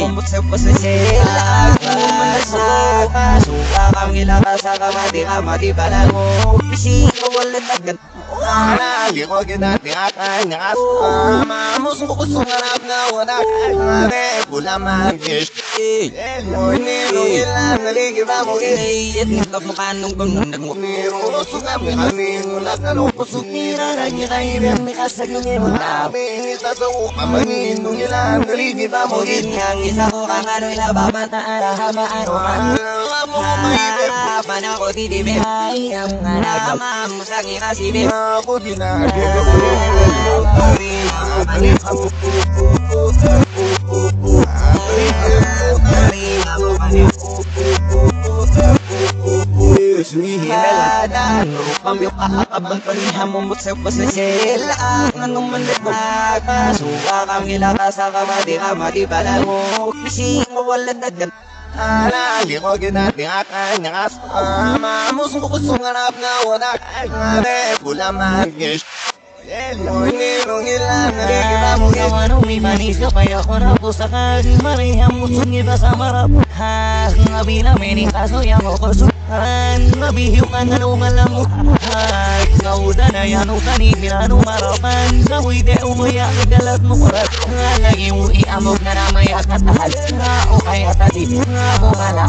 mo sa pasasela Suka kang ilaka sa kamati kamati pala mo Bisi ko wala tagat Alali ko ginati akan nga asama Musuh ko sungarap na wala Mare pula magis Elo nilo ilan Naligi ba mo gini At nagkap mo kanong gunong nagmuk Niro suka mi kami Mula ka no kusuk Nira rangi kaibig Mi kasagin mo Nabi ni sa uka Mangin nung ilan Naligi ba mo gini Ang isa ko kang ano ilababata Arahama ano Alam mo maibig. Harapan ako titibi Ay ang anak Mamusang ikasibi Ako dinagin ka abang panihapon mo sa pasasela Anong mandagat Suka kang ilaka sa kamati kamati pala mo Bisi ko wala dagat Alali ko ginati akan nga asama Musuh ko sungarap na wala Mare pula magis Elo nilo ilan Naligi ba mo gini Kawan umi manis ka kaya ko na po sa kari Mariham mo sungita sa marap Ha, ngabila meni kaso yang ko kusukaran Nabihiw Ha, kauda na yan o tani Pinano marapan Sa wite umaya Kagalat mo kurat lagi mo iamog na namaya katahal Nga o kaya tati Nga bumala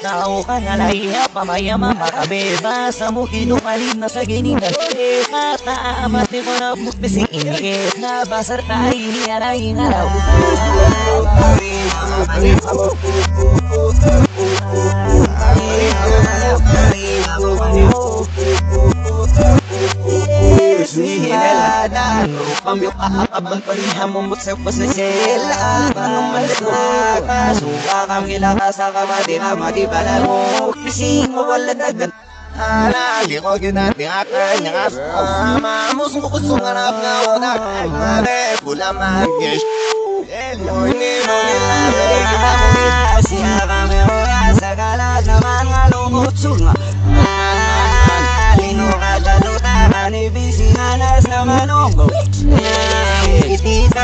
tao ka na lahiya Pamaya mamakabeba Sa mo kinukalib na sa giningan Eh, kataamat di ko na bukbising inigit Na basar tayo Hinialay ngalaw Hinadan Cambio ka abang panihapon mo sa pasasela Anong mandagat Suka kang ilaka sa kamati kamati pala mo Bisi ko wala dagat Alali ko ginati akan nga asama Musuh ko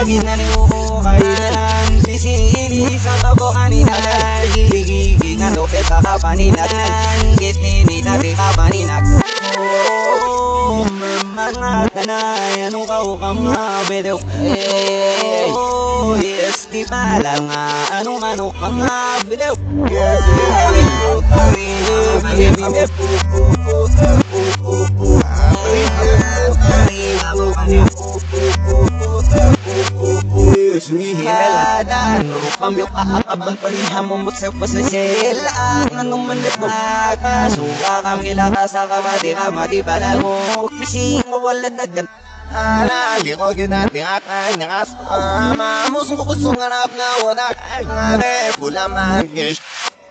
Ititagin na ni Uko kailan Sisili sa tabo kanina Gigigig nga lupit sa kapaninan Gitni ni tati kapaninak Oh, mga tanay, anong kaukam nga bedew Oh, yes, di pala nga, anong ano ka nga bedew Hinadan Cambio ka abang panihapon mo sa pasasela Anong mandagat Suka kang ilaka sa kamati kamati pala mo. Bisi ko wala dagat Alali ko ginati akan nga asama Musuh ko sungarap na wala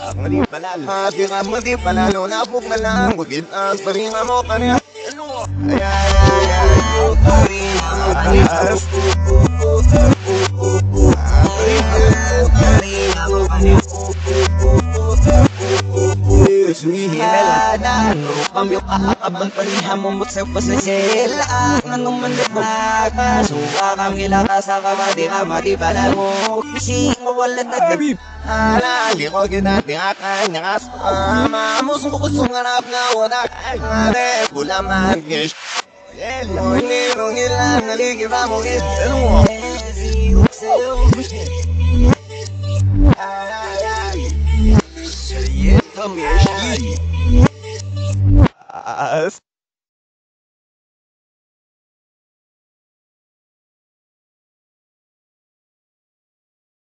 sila Tel kasang mo di dagil Kes ni nga lapyo Matap Tel binabi kalang Kes kasi mati hangang Tel pula mo na walang istas Na sangalas ng aloyas Kipas yung pangongiling Ang ang mayagibing mo paso Omis na kami ka anas Wadis Dagil lang aking as Alaw nga makatalaw nga Mali ba nga Burugi Sutilin Di po tayo nga pangalangab Mali pala Hati nga mali pala Lunapok na lang Gugit ang paringa mo kanya Ano? Ay ay ay ay Hinadan Cambio ka abang panihapon mo sa pasasela Anong mandagat Suka kang ilaka sa kamati kamati pala mo Bisi ko wala dagat Alali ko ginati akan nga asama Musuh ko sungarap na wala pula magis Hindi mo naligiba mo. Ano mo? Ay, ay. Serieta, us.